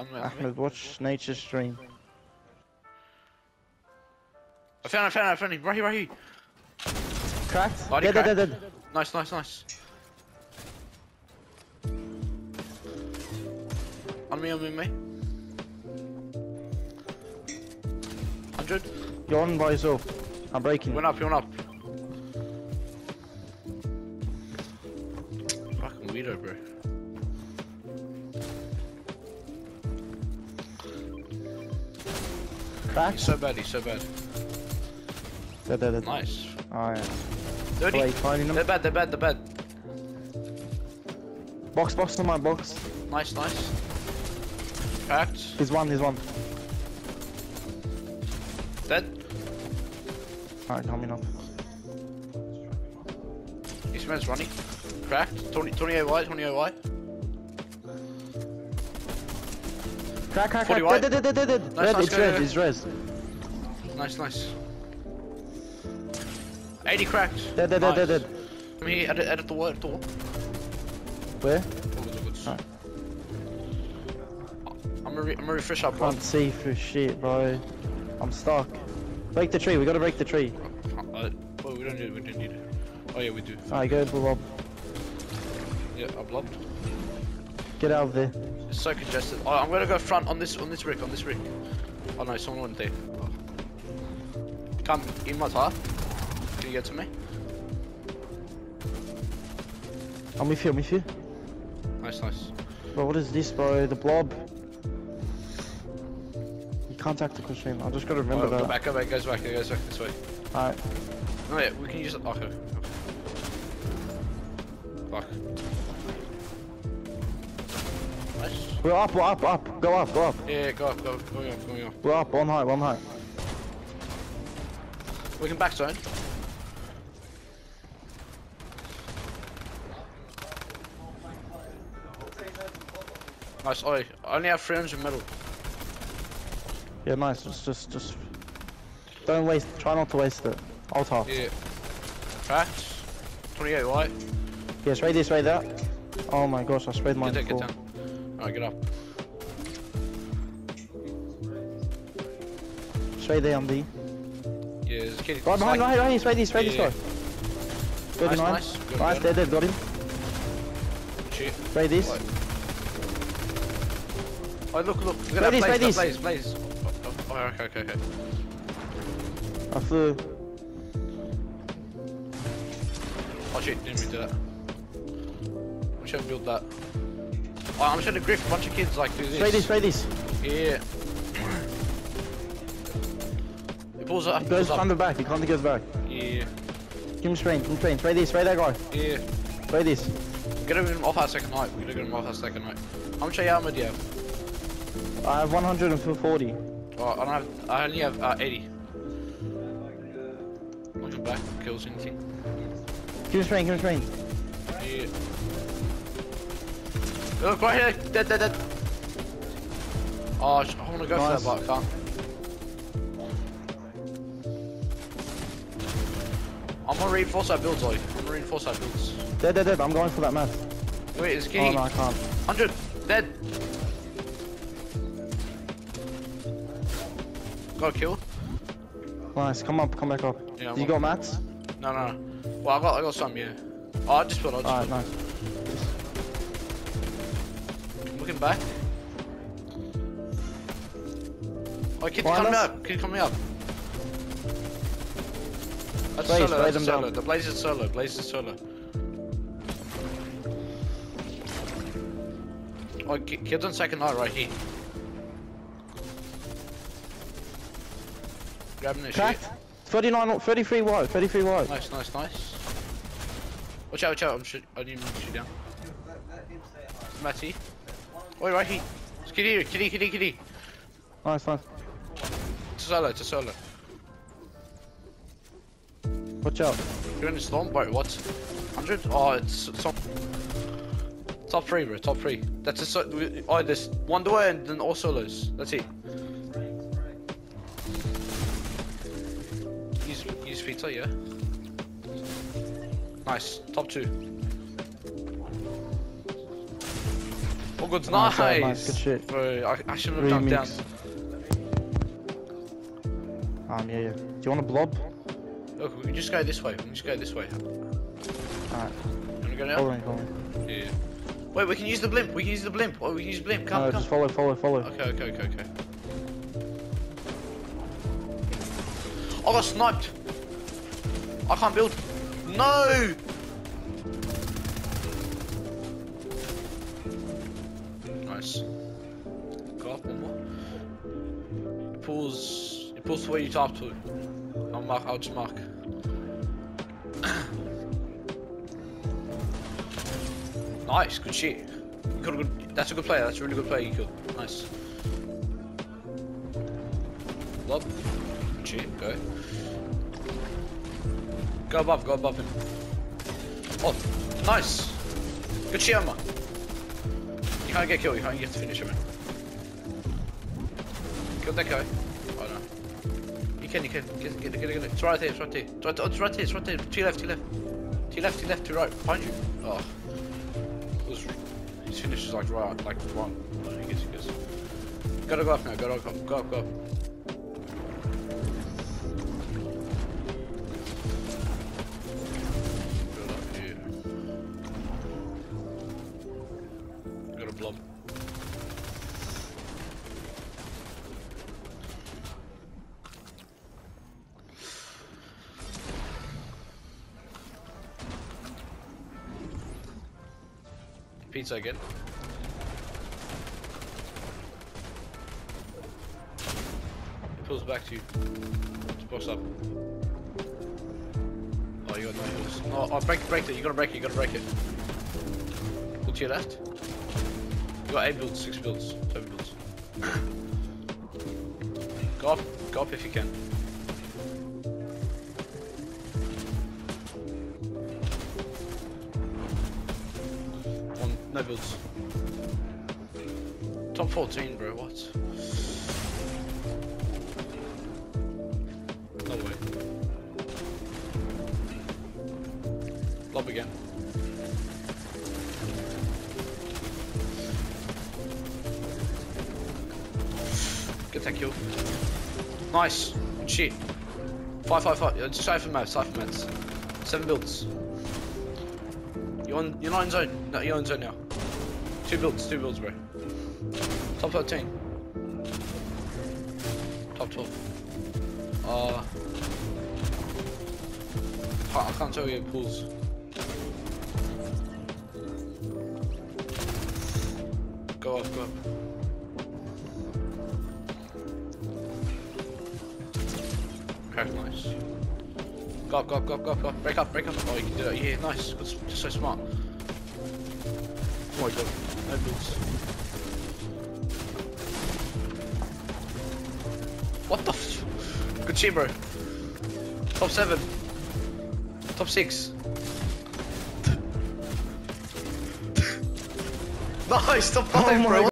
Ahmed, watch nature stream. I found him, I found him, I found him. Right here, right here. Cracked? Dead, dead, cracked. dead, dead. Nice, nice, nice. On me, on me, on me. 100. You're on by yourself. I'm breaking. He went up, he went up. He's so bad, he's so bad. Dead, dead, dead. Nice. Oh, Alright. 30. Wait, finding them. They're bad, they're bad, they're bad. Box, box in my box. Nice, nice. Cracked. He's one, he's one. Dead. Alright, coming up. This man's running. Cracked. 20, 28 white, 28 white. Crack, crack, crack. Dead, dead, dead, dead, dead. Nice, Red, nice, it's go, red, go. it's res. Nice, nice. 80 cracked. Dead, dead, dead, nice. dead, dead. Come here, edit, edit the word, the wall. Where? Oh. I'm gonna, re I'm gonna refresh up, bro. Can't see for shit, bro. I'm stuck. Break the tree, we gotta break the tree. Uh, oh, we don't need it, we don't need it. Oh, yeah, we do. Alright, go, Bob. Yeah, I blocked. Get out of there. It's so congested. Oh, I'm gonna go front on this on this brick, on this brick. Oh no, someone went there. Come in my tire. Can you get to me? I'm with you, I'm with you. Nice, nice. Bro, what is this, bro? The blob. You can't tactical stream. I just gotta remember Oh, go back, go back, goes back, it goes back this way. Alright. No, yeah, we can use it. Okay. Fuck. Nice. We're up, we're up, up. Go up, go up. Yeah, yeah, go up, go, up, go on, go. We're up, one height, one height. We can back zone. Nice, oi. I only have 300 metal. Yeah, nice. Just, just, just. Don't waste. Try not to waste it. Alt half. Yeah. Cracked. 28 white. spray this, spray that. Oh my gosh, I sprayed mine Get get down. Alright, get up. Spray there on B. Yeah, there's a kid. Right behind, right, right. Spray this, spray this guy. Good, Nice, nice. Good, Nice, dead, dead. Got him. Shit. Spray this. Oh, look, look. Look at that blaze, blaze, blaze. Oh, oh, okay, okay, okay. I flew. Oh shit, didn't mean to do that. We should built that. Oh, I'm just gonna griff a bunch of kids like do this. Spray this, spray this. Yeah. It pulls up, Goes pulls up. under back. He can't goes back. Yeah, Give him spraying, give him spraying. Spray this, spray that guy. yeah. Spray this. Get him off our second night. We're gonna get him off our second night. How much armor do you have? I have 140. Oh, I don't have. I only have uh, 80. Looking back, kills anything. Give him spraying, give him spraying. Yeah. Oh, Look right here, dead, dead, dead. Oh, I wanna go Nice. for that, but I can't. I'm gonna reinforce our builds, Ollie. I'm gonna reinforce our builds. Dead, dead, dead. I'm going for that math. Wait, is Oh no, I can't. 100, dead. Got a kill? Nice, come up, come back up. Yeah, I'm you got mats? No, no, no. Well, I got, I got some, yeah. Oh, I just put, I just Alright, nice. Looking back. Oh, kid, Behind come me up. Kid, come me up. That's Spray, solo, spray that's solo. down. The blaze is solo, blaze is solo. Oh, kid's on second eye right here. Grabbing the Cracked. shit. 39, 33 wide, 33 wide. Nice, nice, nice. Watch out, watch out. I'm shoot. I didn't shoot down. Matty. Oi, right here. It's kitty, kitty, kitty, kitty. Nice, nice. It's a solo, it's a solo. Watch out. You're in the storm, bro. What? 100? Oh, it's some. Top three, bro. Top three. That's a so. Oh, there's one door and then all solos. That's it. Use use pizza, yeah. Nice. Top two. Oh, good, Nice, nice. uh, nice, good shit. Bro, I, I should have jumped down. Um, yeah, yeah. Do you want a blob? Look, we can just go this way. We can just go this way. Alright, You wanna go now? follow me, follow me. Yeah. Wait, we can use the blimp. We can use the blimp. Oh, we can use the blimp. Come, No, come. just follow, follow, follow. Okay, okay, okay, okay. I got sniped. I can't build. No. Where you top to. I'll mark. I'll just mark. nice. Good shit. You got a good. That's a good player. That's a really good player. You killed. Nice. Lob. Good shit. Go. Go above. Go above him. Oh, nice. Good shit, man. You can't get killed. You can't get to finish him. Man. Kill that guy. Can. You can. Get, get, get, get, get. It's right there. It's right there. It's right, oh, it's right there. It's right there. To your left. To your left. To your left. To your left. To your right. Behind you. Oh. It was, his finish is like right, like one. Oh, he gets, he gets. Gotta go up now. Gotta go up. Go up. Go up. Pizza again. It pulls back to you. Just box up. Oh, you got no heals. Oh, no, oh, break, break it. You gotta break it. You gotta break it. Pull to your left. You got eight builds, six builds, seven builds. go up, go up if you can. No builds. Top 14, bro, what? No way. Lob again. Get that kill. Nice. Good shit. Five, five, five. Just side for mats, side for mats. Seven builds. You're on. You're not in zone. No, you're in zone now. Two builds. Two builds, bro. Top 13. Top 12. Uh. I can't tell you it pulls. Go up, go up. Nice. Go up, go up, go up, go up, go up. Break up, break up. Oh, you can do it. Yeah, nice. That's just so smart. Oh my god. No boots. What the f- Good shit, bro. Top 7. Top 6. nice, top 5, Oh bro.